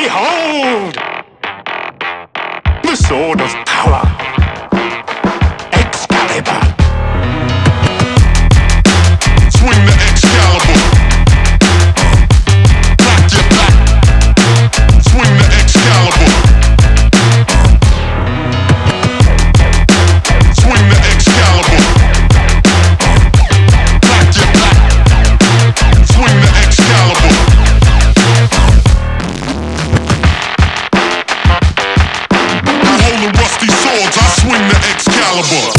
Behold! The sword of power. Excalibur.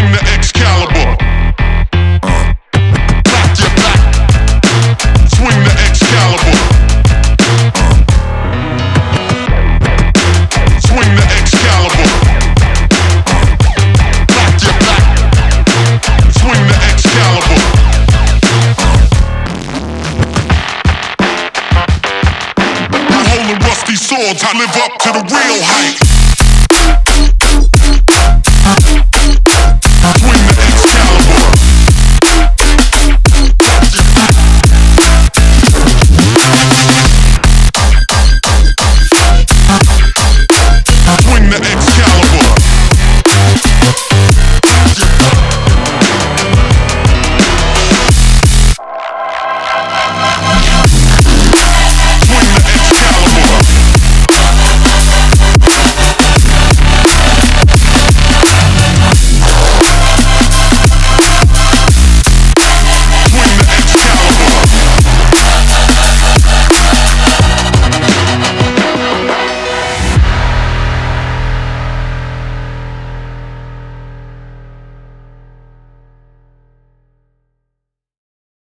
The Excalibur. Back your back. Swing the Excalibur. Swing the Excalibur. Back your back. Swing the Excalibur. Rusty swords. I live up to the real height.